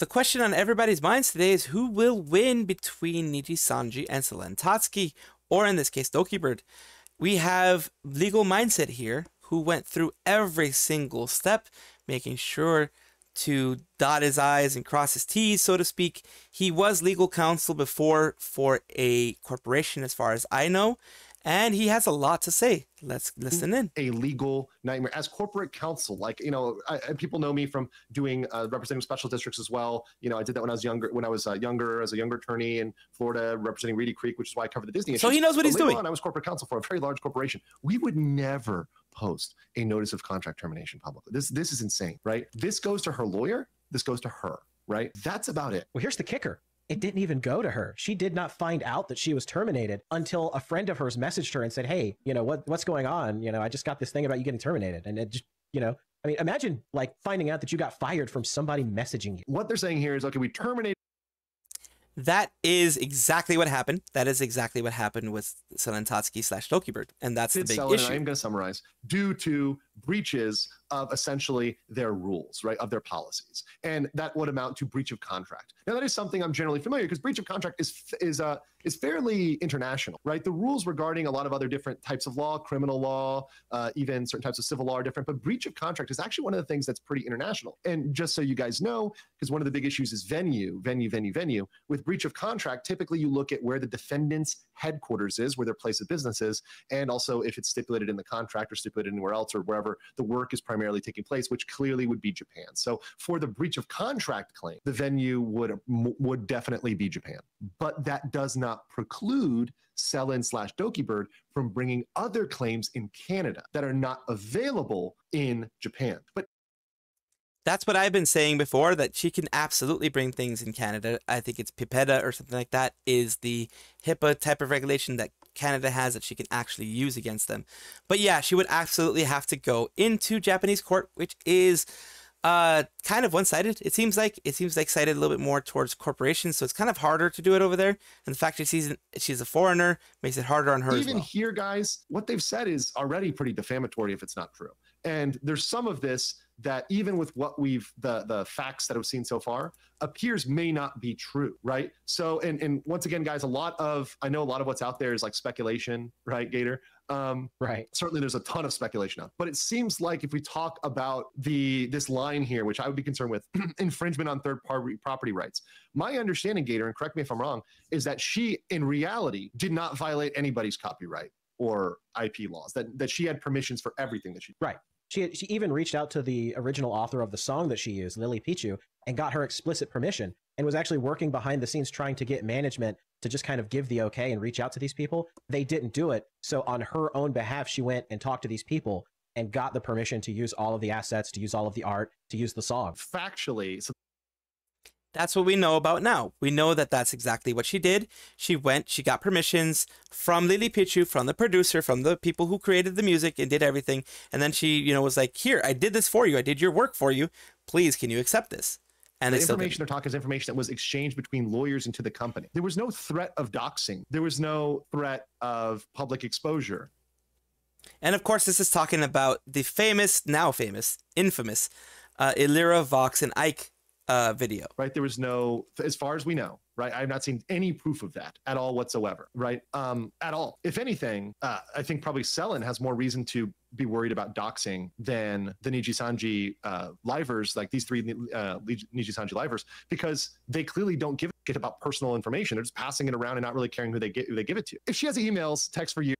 the question on everybody's minds today is who will win between Niji Sanji and Selen or in this case, Doki Bird. We have legal mindset here who went through every single step, making sure to dot his I's and cross his T's, so to speak. He was legal counsel before for a corporation, as far as I know, and he has a lot to say. Let's listen in. A legal nightmare as corporate counsel. Like you know, I, people know me from doing uh, representing special districts as well. You know, I did that when I was younger. When I was uh, younger, as a younger attorney in Florida, representing Reedy Creek, which is why I covered the Disney. So he knows what but he's doing. On, I was corporate counsel for a very large corporation. We would never post a notice of contract termination publicly. This this is insane, right? This goes to her lawyer. This goes to her, right? That's about it. Well, here's the kicker it didn't even go to her. She did not find out that she was terminated until a friend of hers messaged her and said, "Hey, you know what what's going on? You know, I just got this thing about you getting terminated." And it just, you know, I mean, imagine like finding out that you got fired from somebody messaging you. What they're saying here is, okay, we terminated That is exactly what happened. That is exactly what happened with Selen Tatsuki slash Dokibird. And that's the big Selen, issue. I am going to summarize due to breaches of essentially their rules, right, of their policies, and that would amount to breach of contract. Now, that is something I'm generally familiar because breach of contract is is uh, is fairly international, right? The rules regarding a lot of other different types of law, criminal law, uh, even certain types of civil law are different. But breach of contract is actually one of the things that's pretty international. And just so you guys know, because one of the big issues is venue, venue, venue, venue. With breach of contract, typically you look at where the defendant's headquarters is, where their place of business is, and also if it's stipulated in the contract or stipulated anywhere else or wherever the work is primarily taking place, which clearly would be Japan. So for the breach of contract claim, the venue would would definitely be Japan. But that does not preclude Selen slash Dokibird from bringing other claims in Canada that are not available in Japan. But that's what I've been saying before that she can absolutely bring things in Canada. I think it's PIPEDA or something like that is the HIPAA type of regulation that Canada has that she can actually use against them. But yeah, she would absolutely have to go into Japanese court, which is uh kind of one-sided it seems like it seems like sided a little bit more towards corporations so it's kind of harder to do it over there and the fact that she's she's a foreigner makes it harder on her even well. here guys what they've said is already pretty defamatory if it's not true and there's some of this that even with what we've the the facts that I've seen so far appears may not be true, right? So and and once again, guys, a lot of I know a lot of what's out there is like speculation, right, Gator? Um, right. Certainly, there's a ton of speculation out, but it seems like if we talk about the this line here, which I would be concerned with, infringement on third party property rights. My understanding, Gator, and correct me if I'm wrong, is that she in reality did not violate anybody's copyright or IP laws. That that she had permissions for everything that she right. She, she even reached out to the original author of the song that she used, Lily Pichu, and got her explicit permission and was actually working behind the scenes trying to get management to just kind of give the okay and reach out to these people. They didn't do it. So on her own behalf, she went and talked to these people and got the permission to use all of the assets, to use all of the art, to use the song. Factually, so that's what we know about now. We know that that's exactly what she did. She went, she got permissions from Lily Pichu, from the producer, from the people who created the music and did everything. And then she, you know, was like, "Here, I did this for you. I did your work for you. Please, can you accept this?" And the information they're talking is information that was exchanged between lawyers into the company. There was no threat of doxing. There was no threat of public exposure. And of course, this is talking about the famous, now famous, infamous, uh, Elira, Vox, and Ike uh, video. Right. There was no, as far as we know, right? I've not seen any proof of that at all whatsoever, right? Um, at all. If anything, uh, I think probably Selen has more reason to be worried about doxing than the Niji Sanji uh, livers, like these three uh, Niji Sanji livers, because they clearly don't give a shit about personal information. They're just passing it around and not really caring who they get, who they give it to. If she has emails, text for you.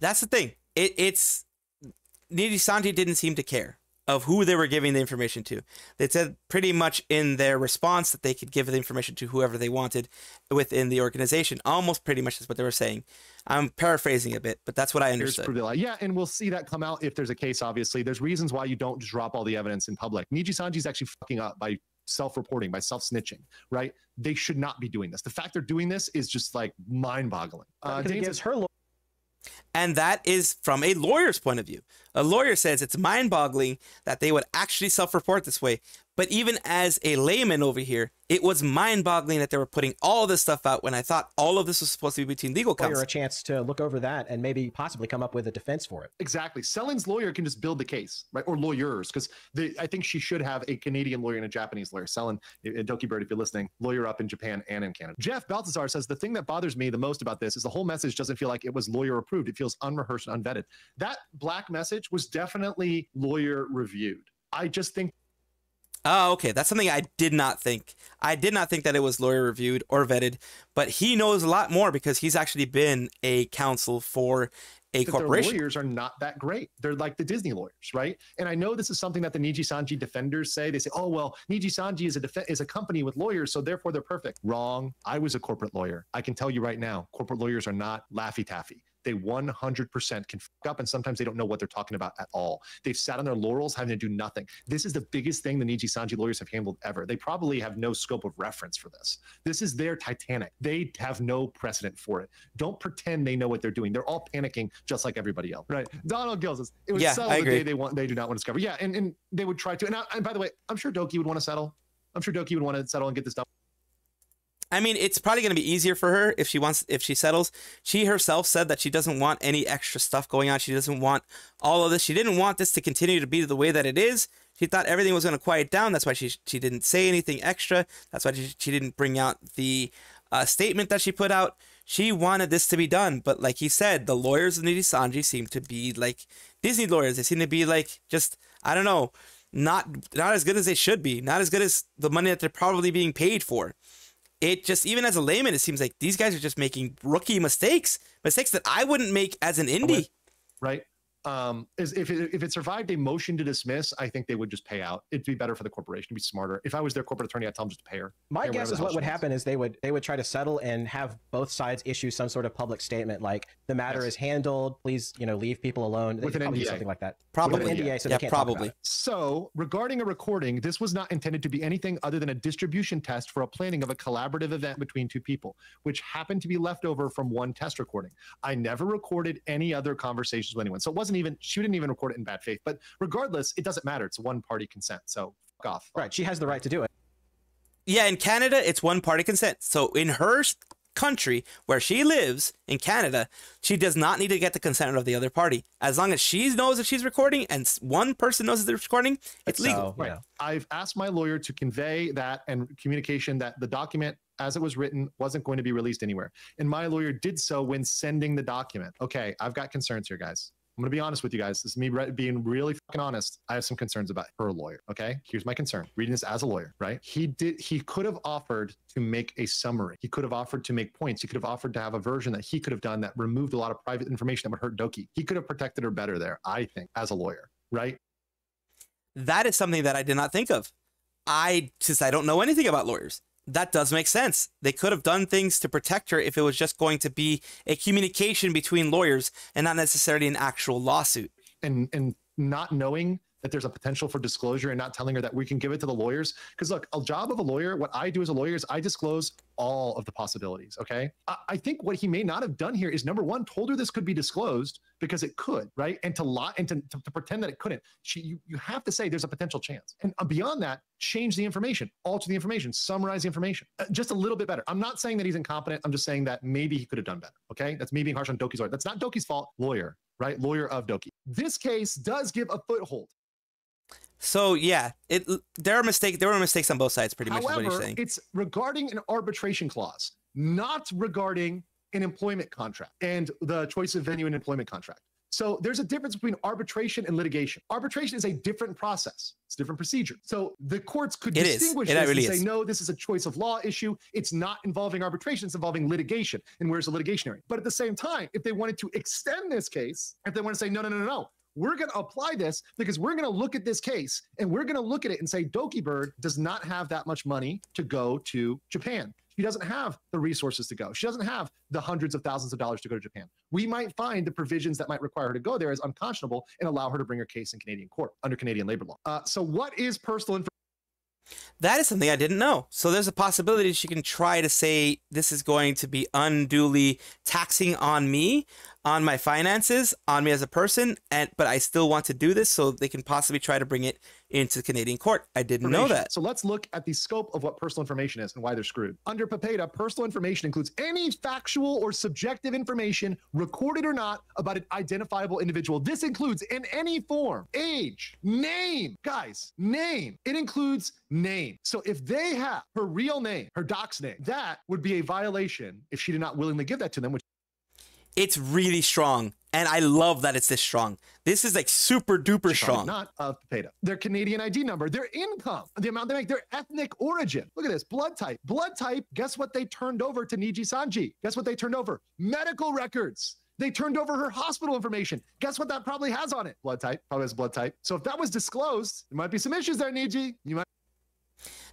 That's the thing. It, it's Niji Sanji didn't seem to care of who they were giving the information to. They said pretty much in their response that they could give the information to whoever they wanted within the organization. Almost pretty much is what they were saying. I'm paraphrasing a bit, but that's what I understood. Yeah, and we'll see that come out if there's a case, obviously. There's reasons why you don't just drop all the evidence in public. Niji Sanji's actually fucking up by self-reporting, by self-snitching, right? They should not be doing this. The fact they're doing this is just like mind-boggling. Uh, it gives her and that is from a lawyer's point of view. A lawyer says it's mind boggling that they would actually self report this way. But even as a layman over here, it was mind boggling that they were putting all this stuff out when I thought all of this was supposed to be between legal counsel. Lawyer counsel. a chance to look over that and maybe possibly come up with a defense for it. Exactly. Selen's lawyer can just build the case, right? Or lawyers, because I think she should have a Canadian lawyer and a Japanese lawyer. Selling, eh, eh, Doki Bird, if you're listening, lawyer up in Japan and in Canada. Jeff Baltazar says the thing that bothers me the most about this is the whole message doesn't feel like it was lawyer approved. It feels unrehearsed and unvetted. That black message was definitely lawyer reviewed. I just think Oh, okay. That's something I did not think. I did not think that it was lawyer reviewed or vetted, but he knows a lot more because he's actually been a counsel for a corporation. Their lawyers are not that great. They're like the Disney lawyers, right? And I know this is something that the Niji Sanji defenders say. They say, "Oh well, Niji Sanji is a def- is a company with lawyers, so therefore they're perfect." Wrong. I was a corporate lawyer. I can tell you right now, corporate lawyers are not laffy taffy. They 100% can fuck up, and sometimes they don't know what they're talking about at all. They've sat on their laurels having to do nothing. This is the biggest thing the Niji Sanji lawyers have handled ever. They probably have no scope of reference for this. This is their Titanic. They have no precedent for it. Don't pretend they know what they're doing. They're all panicking just like everybody else. Right. Donald Gill says it was Yeah, settle I the day they want they do not want to discover. Yeah, and, and they would try to. And, I, and by the way, I'm sure Doki would want to settle. I'm sure Doki would want to settle and get this done. I mean, it's probably going to be easier for her if she wants if she settles. She herself said that she doesn't want any extra stuff going on. She doesn't want all of this. She didn't want this to continue to be the way that it is. She thought everything was going to quiet down. That's why she she didn't say anything extra. That's why she, she didn't bring out the uh, statement that she put out. She wanted this to be done, but like he said, the lawyers of Nijisanji seem to be like Disney lawyers. They seem to be like just I don't know, not not as good as they should be. Not as good as the money that they're probably being paid for it just even as a layman, it seems like these guys are just making rookie mistakes, mistakes that I wouldn't make as an indie. right? Um, is if it, if it survived a motion to dismiss, I think they would just pay out. It'd be better for the corporation to be smarter. If I was their corporate attorney, I'd tell them just to pay her. My Pay guess is what would she happen is they would they would try to settle and have both sides issue some sort of public statement like the matter Yes. is handled. Please, you know, leave people alone. With an NDA. something like that. Probably. With an NDA, so yeah, they can't talk about probably. it. So, regarding a recording, this was not intended to be anything other than a distribution test for a planning of a collaborative event between two people, which happened to be left over from one test recording. I never recorded any other conversations with anyone. So, it wasn't even, she didn't even record it in bad faith. But regardless, it doesn't matter. It's one party consent. So, fuck off. Right. She has the right to do it. Yeah, in Canada, it's one party consent. So in her country where she lives in Canada, she does not need to get the consent of the other party. As long as she knows that she's recording and one person knows that they're recording, it's legal. So, you Right. know. I've asked my lawyer to convey that and communication that the document as it was written wasn't going to be released anywhere. And my lawyer did so when sending the document. Okay, I've got concerns here, guys. I'm going to be honest with you guys. This is me being really fucking honest. I have some concerns about her lawyer. Okay, here's my concern. Reading this as a lawyer, right? He did. He could have offered to make a summary. He could have offered to make points. He could have offered to have a version that he could have done that removed a lot of private information that would hurt Doki. He could have protected her better there. I think as a lawyer, right? That is something that I did not think of. I since I don't know anything about lawyers, that does make sense. They could have done things to protect her if it was just going to be a communication between lawyers and not necessarily an actual lawsuit. and and not knowing that there's a potential for disclosure and not telling her that we can give it to the lawyers. Because look a job of a lawyer what i do as a lawyer is i disclose all of the possibilities okay? I, I think what he may not have done here is number one told her this could be disclosed because it could right? And to lie and to, to, to pretend that it couldn't. She you, you have to say there's a potential chance. And uh, beyond that change the information alter the information summarize the information. Uh, just a little bit better. I'm not saying that he's incompetent. I'm just saying that maybe he could have done better okay? That's me being harsh on doki's lawyer. That's not doki's fault. Lawyer right? Lawyer of doki. This case does give a foothold So yeah, it there are mistakes. There were mistakes on both sides. Pretty much However, it's regarding an arbitration clause, not regarding an employment contract and the choice of venue in employment contract. So there's a difference between arbitration and litigation. Arbitration is a different process. It's a different procedure. So the courts could It is. distinguish It this really and say, is. no, this is a choice of law issue. It's not involving arbitration. It's involving litigation. And where's the litigation area? But at the same time, if they wanted to extend this case, if they want to say, no, no, no, no, no, we're going to apply this because we're going to look at this case and we're going to look at it and say Doki Bird does not have that much money to go to Japan. She doesn't have the resources to go. She doesn't have the hundreds of thousands of dollars to go to Japan. We might find the provisions that might require her to go there as unconscionable and allow her to bring her case in Canadian court under Canadian labor law. Uh, so, what is personal information? That is something I didn't know. So there's a possibility she can try to say this is going to be unduly taxing on me, on my finances, on me as a person, and but I still want to do this, so they can possibly try to bring it into Canadian court. I didn't know that. So let's look at the scope of what personal information is and why they're screwed. Under PIPEDA, personal information includes any factual or subjective information, recorded or not, about an identifiable individual. This includes in any form, age, name, guys, name. It includes name. So if they have her real name, her doc's name, that would be a violation if she did not willingly give that to them, which it's really strong. And I love that it's this strong. This is like super duper strong. Not of potato. Their Canadian ID number, their income, the amount they make, their ethnic origin. Look at this blood type. Blood type, guess what they turned over to Niji Sanji? Guess what they turned over? Medical records. They turned over her hospital information. Guess what that probably has on it? Blood type. Probably has blood type. So if that was disclosed, there might be some issues there, Niji. You might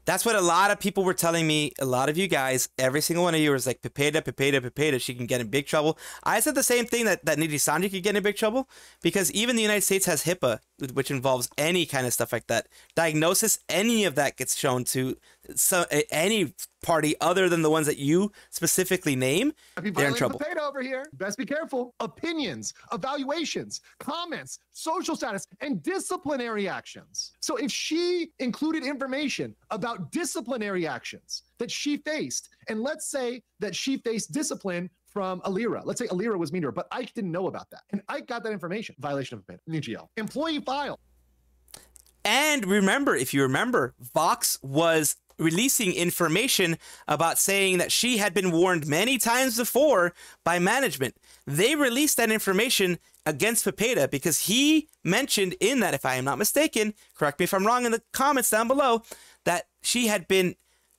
that's what a lot of people were telling me. A lot of you guys, every single one of you was like, PIPEDA, PIPEDA, PIPEDA, she can get in big trouble. I said the same thing that, that Nijisanji could get in big trouble because even the United States has HIPAA, which involves any kind of stuff like that. Diagnosis, any of that gets shown to so, any party other than the ones that you specifically name, they're in trouble. The over here. Best be careful. Opinions, evaluations, comments, social status, and disciplinary actions. So if she included information about disciplinary actions that she faced, and let's say that she faced discipline from Elira. Let's say Elira was mean to her, but Ike didn't know about that. And Ike got that information. Violation of PIPEDA. UGL. Employee file. And remember, if you remember, Vox was releasing information about saying that she had been warned many times before by management. They released that information against PIPEDA because he mentioned in that, if I am not mistaken, correct me if I'm wrong in the comments down below, that she had been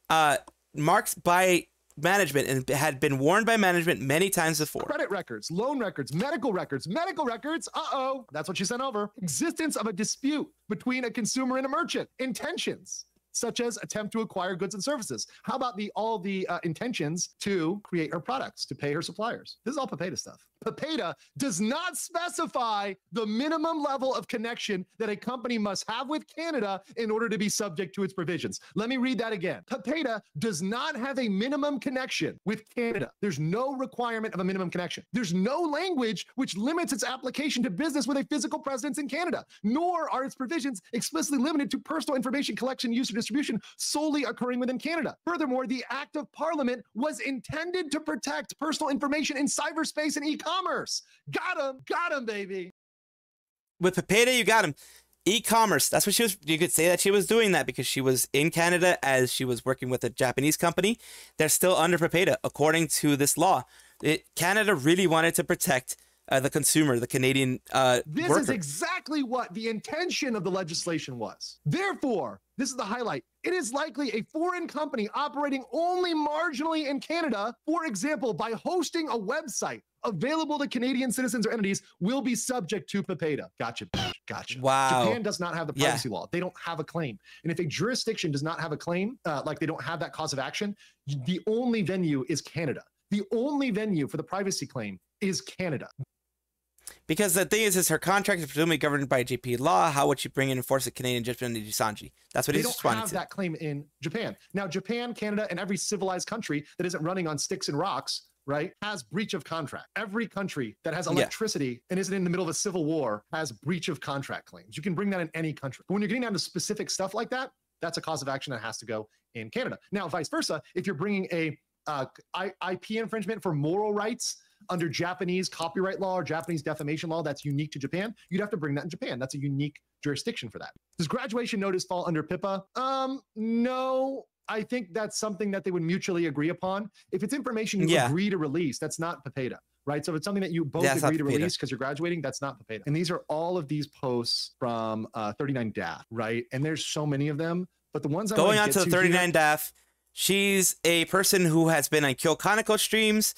uh, marked by management and had been warned by management many times before. Credit records, loan records, medical records, medical records. Uh oh, that's what she sent over. Existence of a dispute between a consumer and a merchant. Intentions such as attempt to acquire goods and services. How about the all the uh, intentions to create her products, to pay her suppliers? This is all PIPEDA stuff. PIPEDA does not specify the minimum level of connection that a company must have with Canada in order to be subject to its provisions. Let me read that again. PIPEDA does not have a minimum connection with Canada. There's no requirement of a minimum connection. There's no language which limits its application to business with a physical presence in Canada, nor are its provisions explicitly limited to personal information collection, use, or distribution solely occurring within Canada. Furthermore, the Act of Parliament was intended to protect personal information in cyberspace and e-commerce commerce. Got him. Got him, baby. With PIPEDA, you got him. E-commerce. That's what she was. You could say that she was doing that because she was in Canada as she was working with a Japanese company. They're still under PIPEDA according to this law. It, Canada really wanted to protect uh, the consumer, the Canadian uh, This worker. is exactly what the intention of the legislation was. Therefore, this is the highlight. It is likely a foreign company operating only marginally in Canada, for example, by hosting a website available to Canadian citizens or entities will be subject to PIPEDA. Gotcha. Gotcha. Wow. Japan does not have the privacy yeah. law. They don't have a claim. And if a jurisdiction does not have a claim, uh, like they don't have that cause of action, the only venue is Canada. The only venue for the privacy claim is Canada. Because the thing is, is her contract is presumably governed by JP law. How would she bring and enforce a Canadian judgment in Sanji? That's what they he's don't responding have to. that claim in Japan. Now, Japan, Canada, and every civilized country that isn't running on sticks and rocks right, has breach of contract. Every country that has electricity yeah. and isn't in the middle of a civil war has breach of contract claims. You can bring that in any country. But when you're getting down to specific stuff like that, that's a cause of action that has to go in Canada. Now, vice versa, if you're bringing a uh, IP infringement for moral rights under Japanese copyright law or Japanese defamation law that's unique to Japan, you'd have to bring that in Japan. That's a unique jurisdiction for that. Does graduation notice fall under PIPA? Um, no, I think that's something that they would mutually agree upon. If it's information you yeah. agree to release, that's not PIPEDA, right? So if it's something that you both yeah, agree to release because you're graduating, that's not PIPEDA. And these are all of these posts from uh, 39 Daph, right? And there's so many of them, but the ones I'm going on to the 39 here, Daph, she's a person who has been on Kyo Kaneko streams,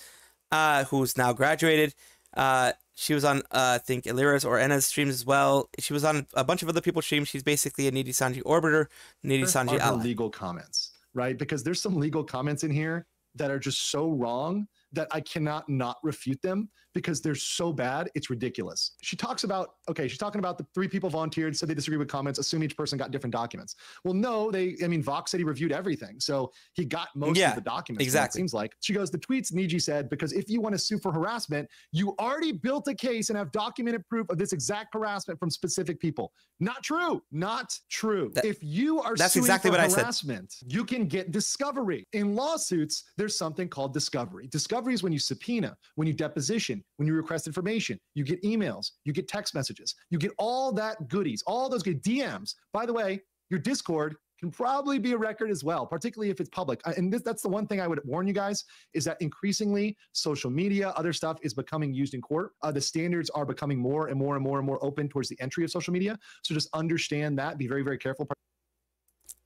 uh, who's now graduated. Uh, she was on, uh, I think, Elira's or Enna's streams as well. She was on a bunch of other people's streams. She's basically a Nijisanji orbiter, Nijisanji ally. legal comments right? Because there's some legal comments in here that are just so wrong that I cannot not refute them because they're so bad, it's ridiculous. She talks about okay, she's talking about the three people volunteered, said they disagree with comments, assume each person got different documents. Well, no, they, I mean, Vox said he reviewed everything. So he got most Yeah, of the documents. exactly. It seems like. She goes, the tweets Niji said, because if you want to sue for harassment, you already built a case and have documented proof of this exact harassment from specific people. Not true. Not true. That- if you are that's suing exactly for what I said. harassment, you can get discovery. In lawsuits, there's something called discovery. Discovery is when you subpoena, when you deposition, when you request information, you get emails, you get text messages, you get all that goodies, all those good DMs. By the way, your Discord can probably be a record as well, particularly if it's public. And this, that's the one thing I would warn you guys is that increasingly social media, other stuff is becoming used in court. Uh, the standards are becoming more and more and more and more open towards the entry of social media. So just understand that. Be very, very careful.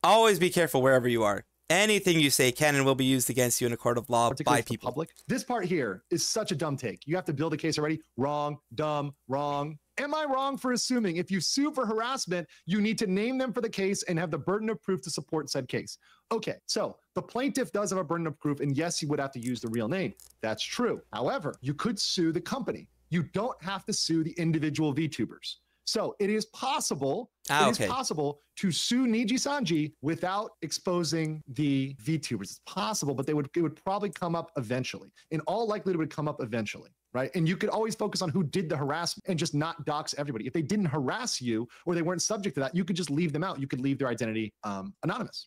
Always be careful wherever you are. Anything you say can and will be used against you in a court of law by people. public. This part here is such a dumb take. You have to build a case already. Wrong, dumb, wrong. Am I wrong for assuming if you sue for harassment, you need to name them for the case and have the burden of proof to support said case? Okay, so the plaintiff does have a burden of proof, and yes, you would have to use the real name. That's true. However, you could sue the company. You don't have to sue the individual VTubers. So it is possible Ah, it is okay. possible to sue Niji Sanji without exposing the VTubers. It's possible, but they would it would probably come up eventually. In all likelihood, it would come up eventually, right? And you could always focus on who did the harassment and just not dox everybody. If they didn't harass you or they weren't subject to that, you could just leave them out. You could leave their identity um, anonymous.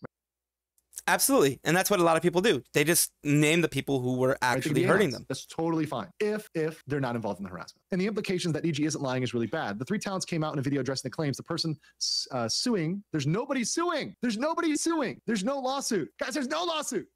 Absolutely. And that's what a lot of people do. They just name the people who were right? Actually hurting them. That's totally fine if if they're not involved in the harassment. And the implications that Niji isn't lying is really bad. The three talents came out in a video addressing the claims. The person uh, suing, there's nobody suing. There's nobody suing. There's no lawsuit, guys. There's no lawsuit.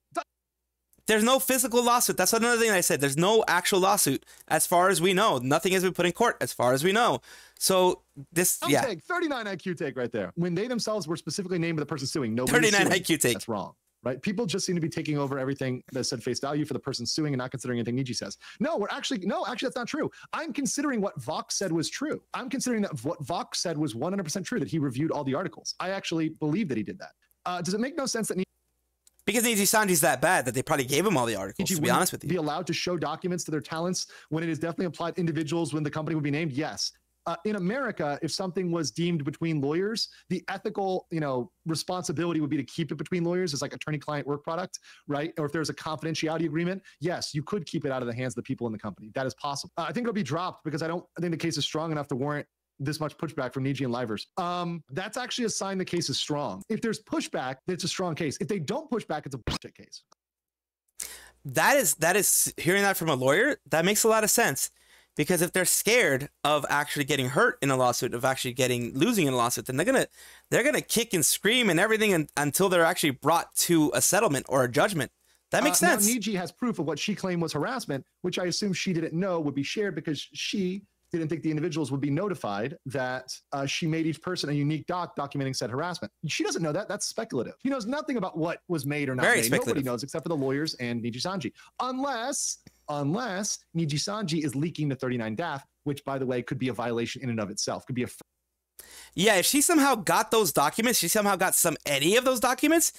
There's no physical lawsuit. That's another thing I said. There's no actual lawsuit as far as we know. Nothing has been put in court as far as we know. So this, Dumb yeah, take, 39 IQ take right there. When they themselves were specifically named by the person suing, nobody 39 suing. IQ take. That's wrong. Right? People just seem to be taking over everything that said face value for the person suing and not considering anything Niji says. No, we're actually no, actually that's not true. I'm considering what Vox said was true. I'm considering that what Vox said was 100% true that he reviewed all the articles. I actually believe that he did that. Uh, does it make no sense that because Niji Sanji's that bad that they probably gave him all the articles, Niji to be honest with you. be allowed to show documents to their talents when it is definitely applied to individuals when the company would be named? Yes. Uh, in America, if something was deemed between lawyers, the ethical, you know, responsibility would be to keep it between lawyers as like attorney-client work product, right? Or if there's a confidentiality agreement, yes, you could keep it out of the hands of the people in the company. That is possible. Uh, I think it'll be dropped because I don't. I think the case is strong enough to warrant this much pushback from Niji and Livers. Um, that's actually a sign the case is strong. If there's pushback, it's a strong case. If they don't push back, it's a bullshit case. That is that is hearing that from a lawyer. That makes a lot of sense because if they're scared of actually getting hurt in a lawsuit, of actually getting losing in a lawsuit, then they're gonna they're gonna kick and scream and everything un- until they're actually brought to a settlement or a judgment. That makes Uh, sense. Now, Niji has proof of what she claimed was harassment, which I assume she didn't know would be shared because she didn't think the individuals would be notified that uh, she made each person a unique doc documenting said harassment. She doesn't know that. That's speculative. She knows nothing about what was made or not Very made. Nobody knows except for the lawyers and Niji Sanji, unless unless Niji Sanji is leaking the 39 Daph, which by the way could be a violation in and of itself. Could be a Yeah, if she somehow got those documents, she somehow got some any of those documents.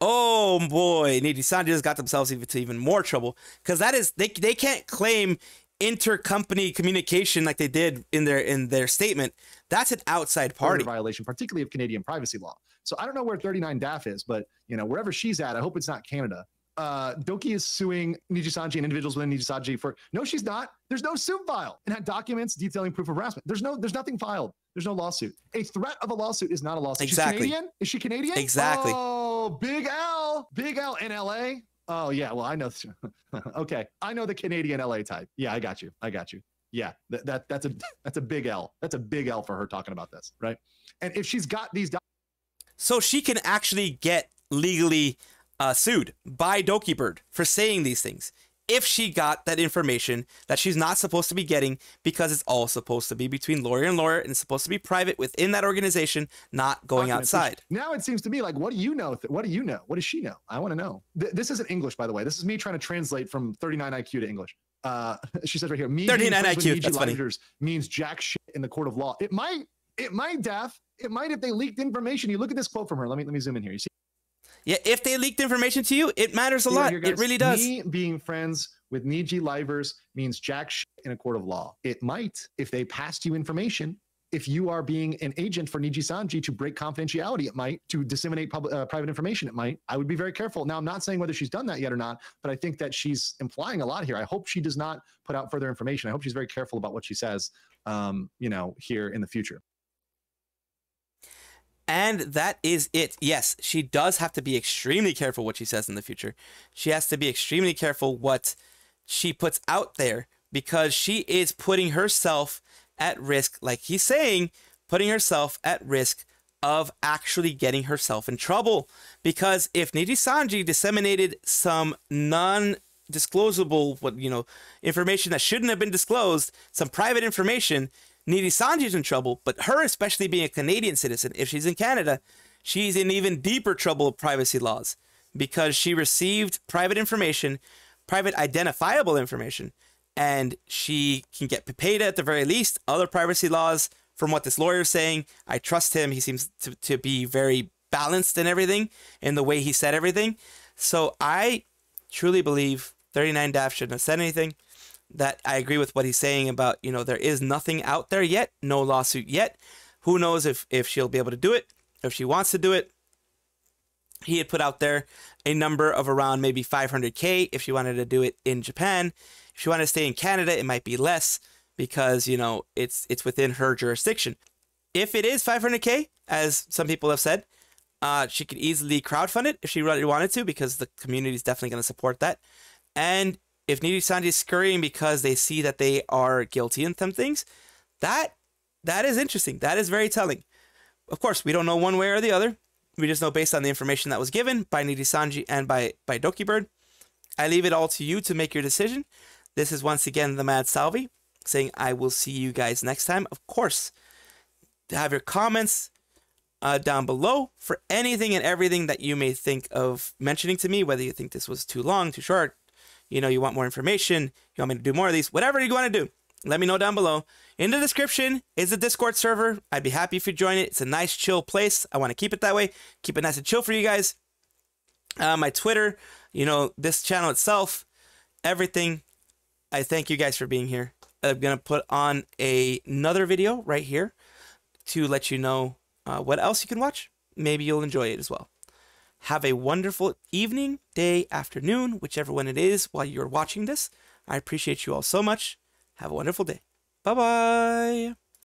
Oh boy, Niji Sanji has got themselves even to even more trouble because that is they they can't claim intercompany communication like they did in their in their statement. That's an outside party. violation, particularly of Canadian privacy law. So I don't know where 39 Daph is, but you know wherever she's at, I hope it's not Canada. Uh, Doki is suing Nijisanji and individuals within Nijisanji for no, she's not. There's no suit file and had documents detailing proof of harassment. There's no, there's nothing filed. There's no lawsuit. A threat of a lawsuit is not a lawsuit. Exactly. She's Canadian? Is she Canadian? Exactly. Oh, Big L, Big L in LA. Oh yeah, well I know. okay, I know the Canadian LA type. Yeah, I got you. I got you. Yeah, that, that that's a that's a big L. That's a big L for her talking about this, right? And if she's got these So she can actually get legally uh, sued by Doki Bird for saying these things. If she got that information that she's not supposed to be getting because it's all supposed to be between lawyer and lawyer and it's supposed to be private within that organization, not going outside. Now it seems to me like, what do you know? What do you know? What does she know? I want to know. Th- this isn't English, by the way. This is me trying to translate from 39 IQ to English. Uh, she says right here, me 39 IQ, that's funny. Means jack shit in the court of law. It might, it might, Daph. It might if they leaked information. You look at this quote from her. Let me let me zoom in here. You see Yeah, if they leaked information to you, it matters a lot. here, it really does. Me being friends with Niji Livers means jack shit in a court of law. It might if they passed you information if you are being an agent for Niji Sanji to break confidentiality, it might to disseminate public, uh, private information. It might. I would be very careful. Now, I'm not saying whether she's done that yet or not, but I think that she's implying a lot here. I hope she does not put out further information. I hope she's very careful about what she says. Um, you know, here in the future. And that is it. Yes, she does have to be extremely careful what she says in the future. She has to be extremely careful what she puts out there because she is putting herself at risk, like he's saying, putting herself at risk of actually getting herself in trouble. Because if Niji Sanji disseminated some non disclosable what you know information that shouldn't have been disclosed, some private information, Niji Sanji's in trouble, but her especially being a Canadian citizen, if she's in Canada, she's in even deeper trouble of privacy laws because she received private information, private identifiable information and she can get paid at the very least. Other privacy laws, from what this lawyer is saying, I trust him. He seems to, to be very balanced in everything, in the way he said everything. So I truly believe 39 Daph shouldn't have said anything. That I agree with what he's saying about, you know, there is nothing out there yet, no lawsuit yet. Who knows if, if she'll be able to do it, if she wants to do it. He had put out there a number of around maybe 500K if she wanted to do it in Japan. If she wanted to stay in Canada, it might be less because you know it's it's within her jurisdiction. If it is 500k, as some people have said, uh, she could easily crowdfund it if she really wanted to because the community is definitely going to support that. And if Niji Sanji is scurrying because they see that they are guilty in some things, that that is interesting. That is very telling. Of course, we don't know one way or the other. We just know based on the information that was given by Niji Sanji and by by Doki Bird. I leave it all to you to make your decision. This is once again the Mad Salvi saying, I will see you guys next time. Of course, have your comments uh, down below for anything and everything that you may think of mentioning to me, whether you think this was too long, too short, you know, you want more information, you want me to do more of these, whatever you want to do, let me know down below. In the description is a Discord server. I'd be happy if you join it. It's a nice, chill place. I want to keep it that way, keep it nice and chill for you guys. Uh, my Twitter, you know, this channel itself, everything I thank you guys for being here. I'm going to put on a, another video right here to let you know uh, what else you can watch. Maybe you'll enjoy it as well. Have a wonderful evening, day, afternoon, whichever one it is while you're watching this. I appreciate you all so much. Have a wonderful day. Bye bye.